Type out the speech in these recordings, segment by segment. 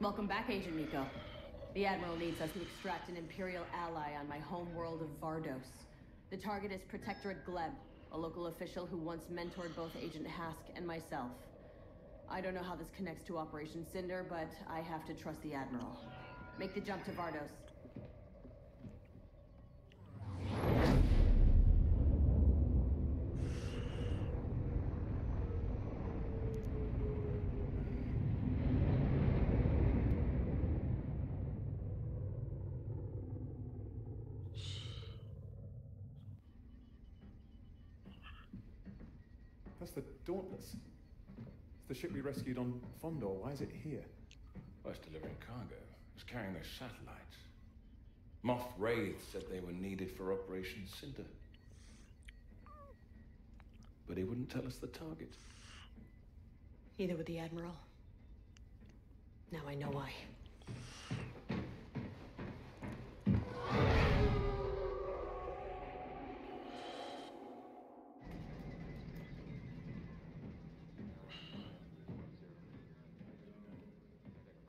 Welcome back, Agent Meeko. The Admiral needs us to extract an Imperial ally on my home world of Vardos. The target is Protectorate Gleb, a local official who once mentored both Agent Hask and myself. I don't know how this connects to Operation Cinder, but I have to trust the Admiral. Make the jump to Vardos. That's the Dauntless. It's the ship we rescued on Fondor. Why is it here? Well, it's delivering cargo. It's carrying those satellites. Moff Wraith said they were needed for Operation Cinder. But he wouldn't tell us the target. Neither would the Admiral. Now I know why.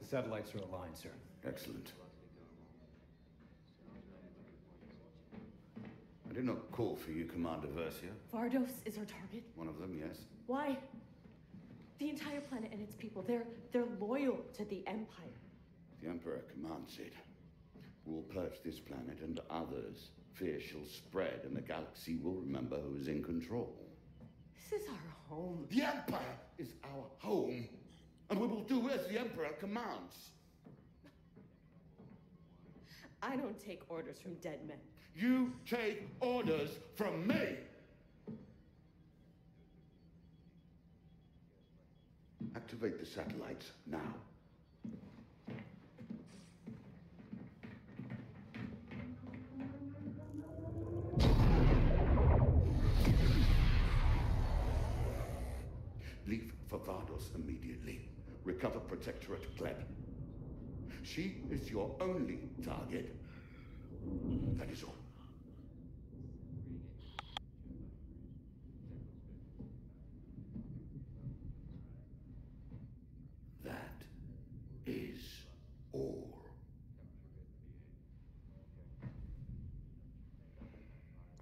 Satellites are aligned, sir. Excellent. I did not call for you, Commander Versio. Vardos is our target. One of them, yes. Why? The entire planet and its people, they're they're loyal to the Empire. The Emperor commands it. We will purge this planet and others. Fear shall spread, and the galaxy will remember who is in control. This is our home. The Empire is our home, and we will do as the Emperor commands. I don't take orders from dead men. You take orders from me. Activate the satellites now. Leave for Vardos immediately. Recover Protectorate Gleb. She is your only target. That is all. That is all.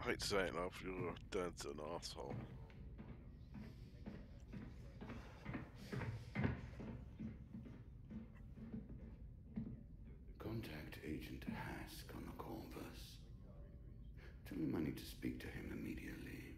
I hate saying that you're turned to an asshole. Contact Agent Hask on the Corvus. Tell him I need to speak to him immediately.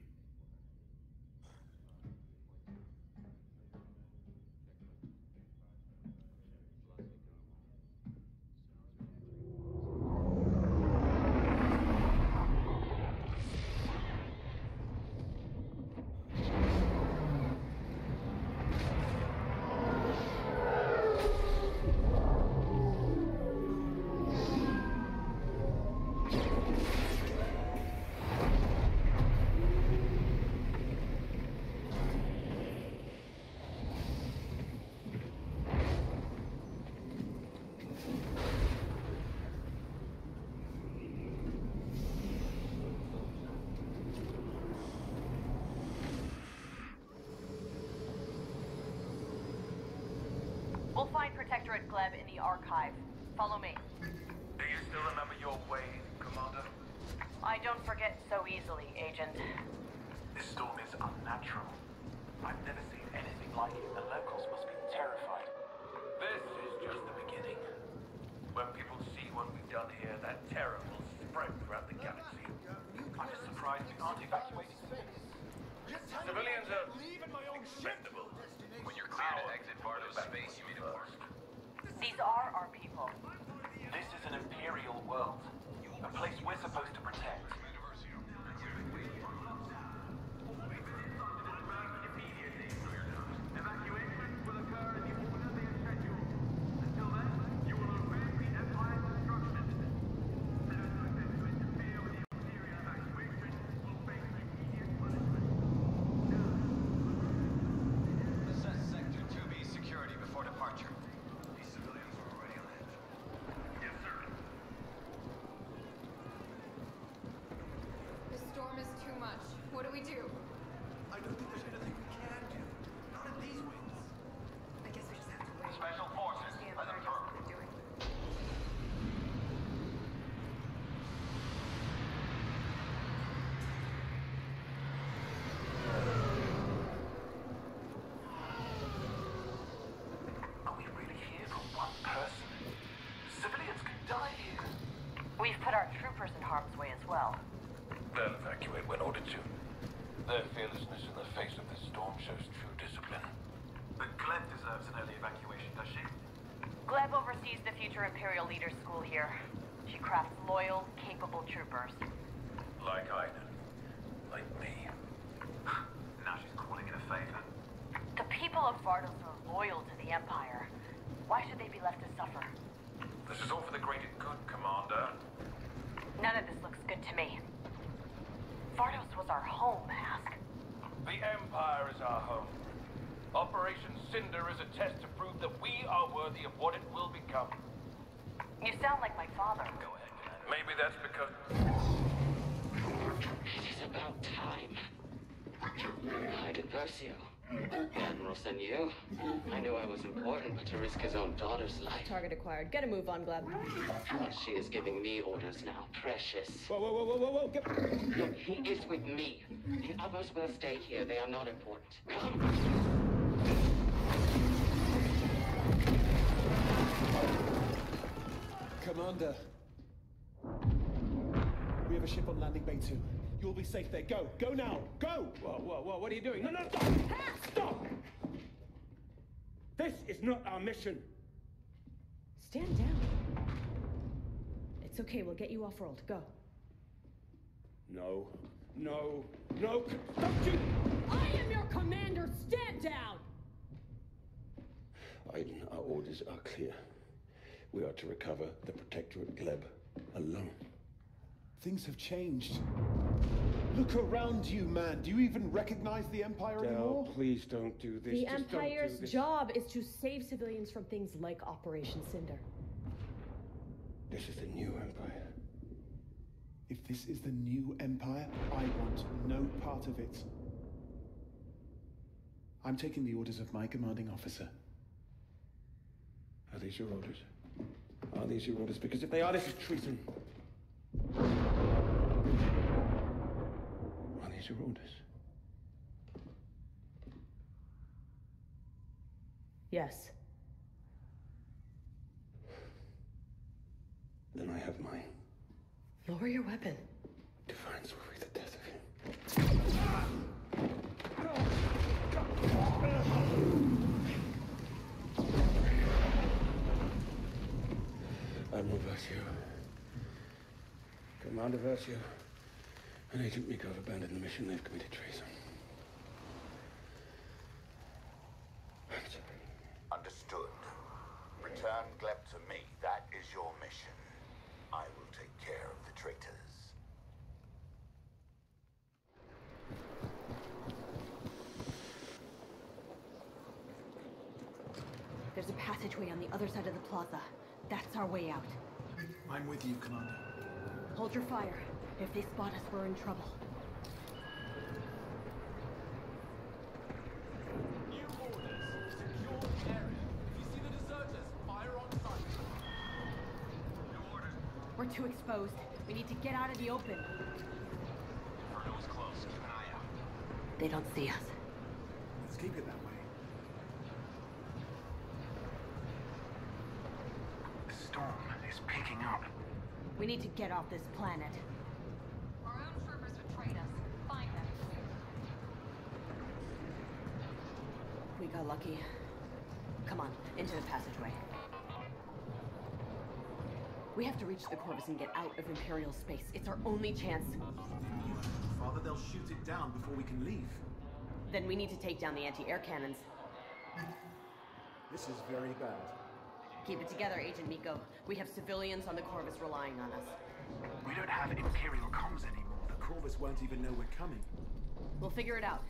We'll find Protectorate Gleb in the archive. Follow me. Do you still remember your way, Commander? I don't forget so easily, Agent. This storm is unnatural. I've never seen anything like it. The locals must be terrified. This is just the beginning. When people see what we've done here, that terror will spread throughout the galaxy. I'm just surprised we aren't evacuating civilians. Civilians are expendable. When you're clear to exit Vardos space, you mean it first. These are our people. This is an imperial world. A place we're supposed to protect. Assess Sector 2B security before departure. These civilians are already spokesperson harm's way as well. They'll evacuate when ordered to. Their fearlessness in the face of this storm shows true discipline. But Gleb deserves an early evacuation, does she? Gleb oversees the future Imperial Leaders School here. She crafts loyal, capable troopers. Like Iden. Like me. now she's calling in a favor. The people of Vardos are loyal to the Empire. Why should they be left to suffer? This is all for the greater good, Commander. None of this looks good to me. Vardos was our home, Hask. The Empire is our home. Operation Cinder is a test to prove that we are worthy of what it will become. You sound like my father. Go ahead, Maybe that's because... It is about time. I did Versio. Admiral sent you. I knew I was important, but to risk his own daughter's life. Target acquired. Get a move on, Gleb. Well, she is giving me orders now. Precious. Whoa, whoa, whoa, whoa, whoa, whoa! Get... Look, he is with me. The others will stay here. They are not important. Come. Commander. We have a ship on landing bay two. You'll be safe there. Go, go now, go! Whoa, whoa, whoa, what are you doing? No, no, stop! Stop! This is not our mission. Stand down. It's okay. We'll get you off world. Go. No, no, no, don't you! I am your commander. Stand down. Aiden, our orders are clear. We are to recover the Protectorate Gleb alone. Things have changed. Look around you, man. Do you even recognize the Empire anymore? Del, please don't do this. The Just don't do Empire's this. job is to save civilians from things like Operation Cinder. This is the new Empire. If this is the new Empire, I want no part of it. I'm taking the orders of my commanding officer. Are these your orders? Are these your orders? Because if they are, this is treason. Are these your orders? Yes. Then I have mine. Lower your weapon. Defiance will be the death of him. Admiral Versio. Commander Versio. And Agent Meeko have abandoned the mission. They've committed treason. I'm sorry. Understood. Return Gleb to me. That is your mission. I will take care of the traitors. There's a passageway on the other side of the plaza. That's our way out. I'm with you, Commander. Hold your fire. If they spot us, we're in trouble. New orders. Secure the area. If you see the deserters, fire on sight. New orders. We're too exposed. We need to get out of the open. Inferno's close. Keep an eye out. They don't see us. Let's keep it that way. The storm is picking up. We need to get off this planet. Our own troopers betrayed us. Find them. We got lucky. Come on, into the passageway. We have to reach the Corvus and get out of Imperial space. It's our only chance. Father, they'll shoot it down before we can leave. Then we need to take down the anti-air cannons. This is very bad. Keep it together, Agent Meeko. We have civilians on the Corvus relying on us. We don't have an Imperial comms anymore. The Corvus won't even know we're coming. We'll figure it out.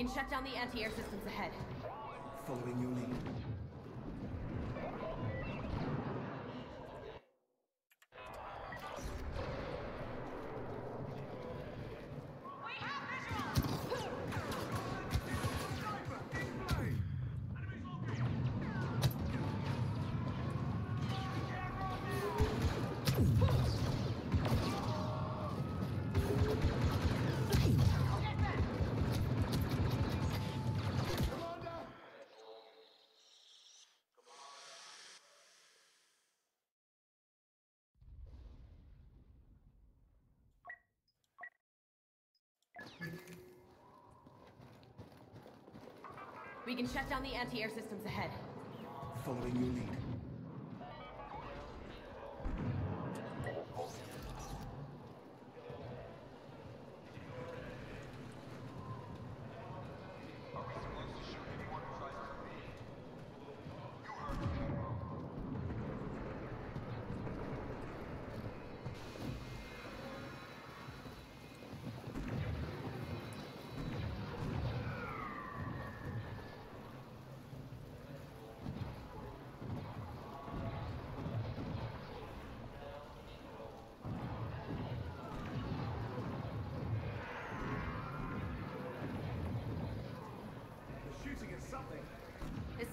Can shut down the anti-air systems ahead. Following your We can shut down the anti-air systems ahead. Following your lead.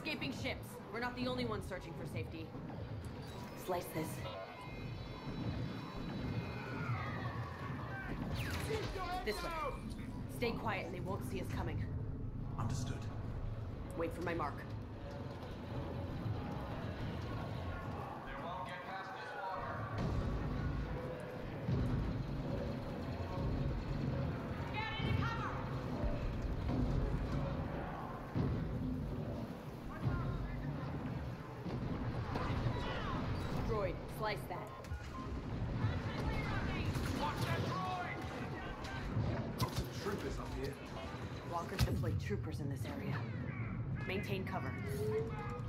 Escaping ships. We're not the only ones searching for safety. Slice this. This way. Stay quiet and they won't see us coming. Understood. Wait for my mark. Droid, slice that. Some troopers up here. Walkers deployed troopers in this area. Maintain cover.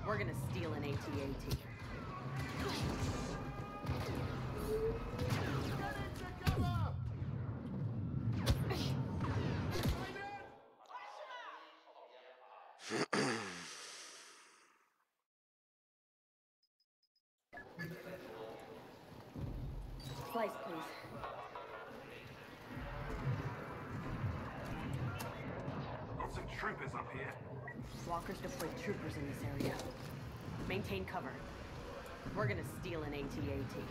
We're gonna steal an AT-AT. Troopers up here. Walkers deployed troopers in this area. Maintain cover. We're gonna steal an AT-AT.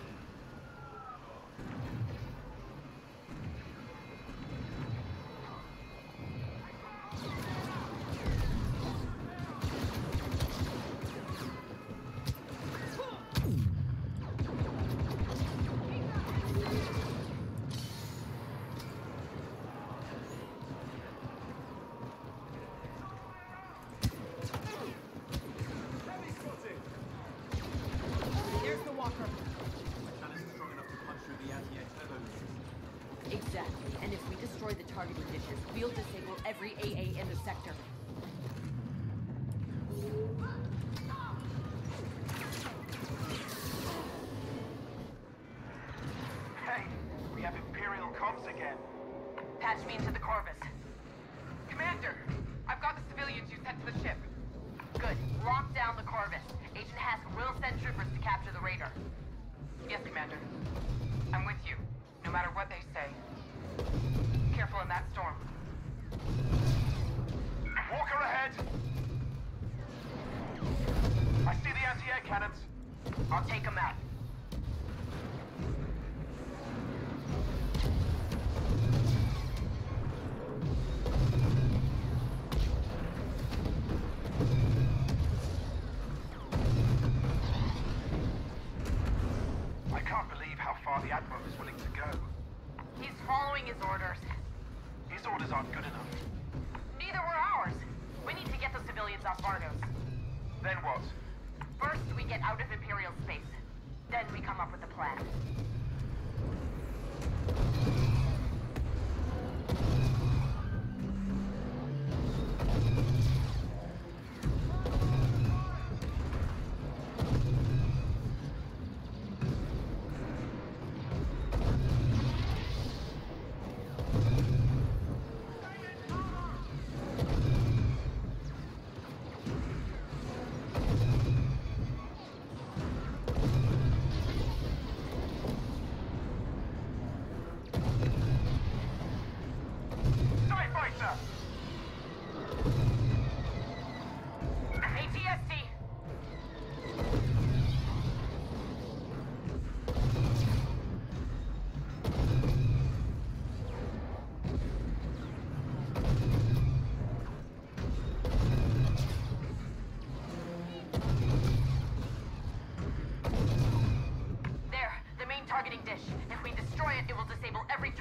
What they say. Careful in that storm. Walker ahead! I see the anti-air cannons. I'll take them out.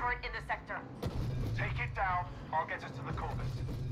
turret in the sector. Take it down. I'll get us to the Corvus.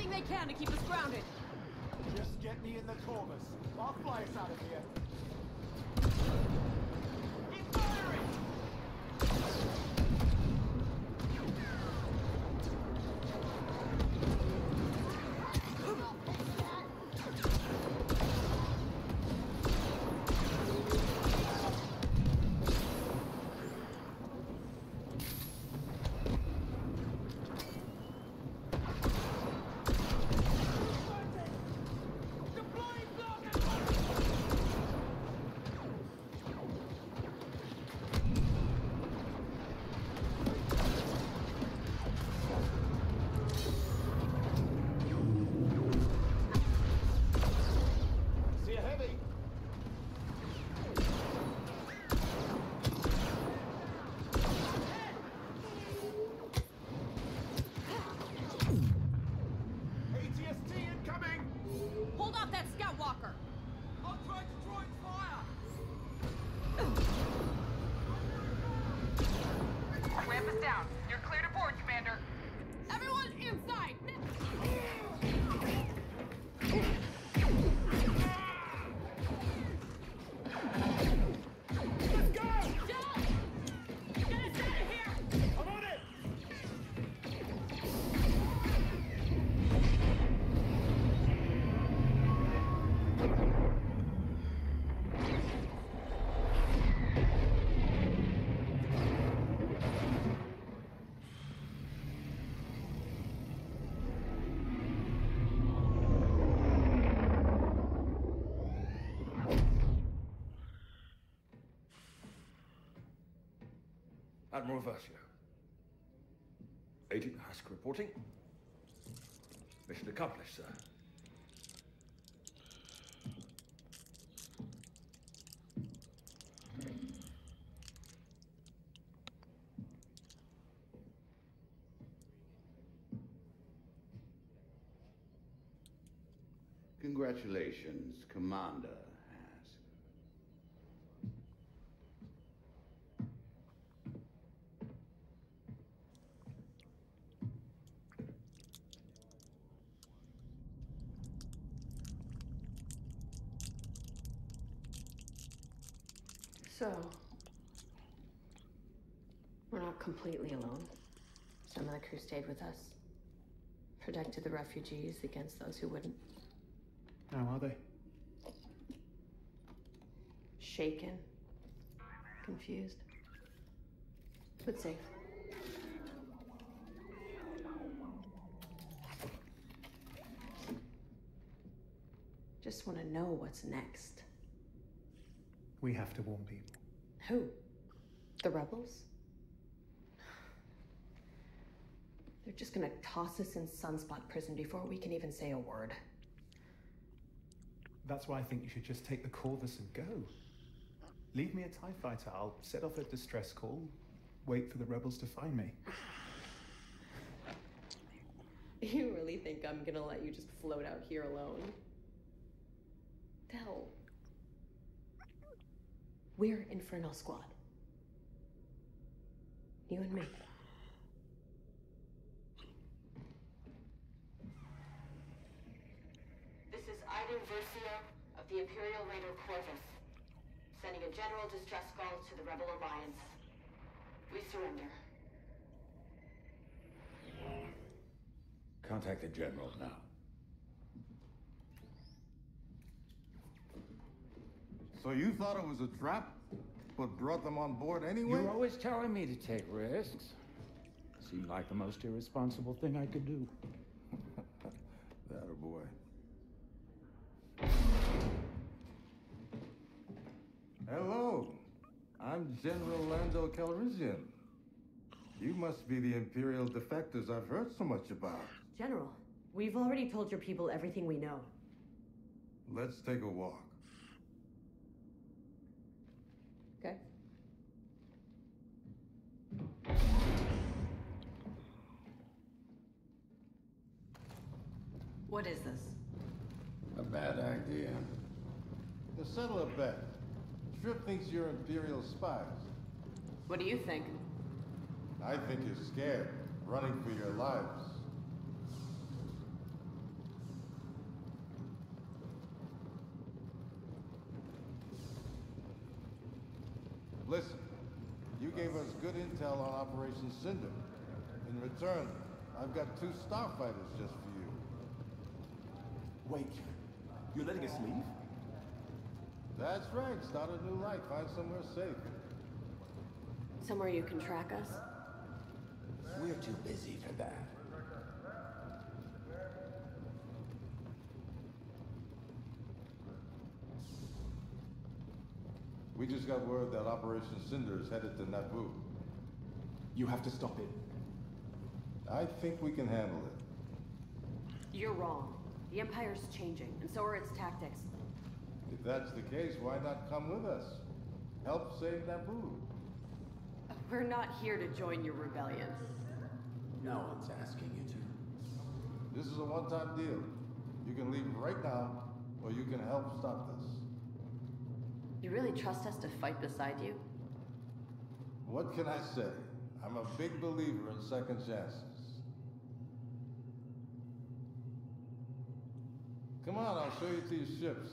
everything they can to keep us grounded. Just get me in the Corvus. I'll fly us out Admiral Versio. Agent Hask reporting. Mission accomplished, sir. Congratulations, Commander Hask. So, we're not completely alone. Some of the crew stayed with us, protected the refugees against those who wouldn't. How are they? Shaken, confused, but safe. Just want to know what's next. We have to warn people. Who? The rebels? They're just gonna toss us in Sunspot prison before we can even say a word. That's why I think you should just take the Corvus and go. Leave me a TIE fighter. I'll set off a distress call, wait for the rebels to find me. You really think I'm gonna let you just float out here alone? Del. We're Inferno Squad. You and me. This is Iden Versio of the Imperial Raider Corvus. Sending a general distress call to the Rebel Alliance. We surrender. Contact the General now. So you thought it was a trap, but brought them on board anyway? You're always telling me to take risks. Seemed like the most irresponsible thing I could do. Hello, I'm General Lando Calrissian. You must be the Imperial defectors I've heard so much about. General, we've already told your people everything we know. Let's take a walk. Okay? What is this? A bad idea. To settle a bet, Trip thinks you're Imperial spies. What do you think? I think you're scared, running for your lives. Listen, you gave us good intel on Operation Cinder. In return, I've got two starfighters just for you. Wait, you're letting us leave? That's right. Start a new life. Find somewhere safe. Somewhere you can track us? We're too busy for that. We just got word that Operation Cinder is headed to Naboo. You have to stop it. I think we can handle it. You're wrong. The Empire's changing, and so are its tactics. If that's the case, why not come with us? Help save Naboo. We're not here to join your rebellions. No one's asking you to. This is a one-time deal. You can leave right now, or you can help stop this. You really trust us to fight beside you? What can I say? I'm a big believer in second chances. Come on, I'll show you to your ships.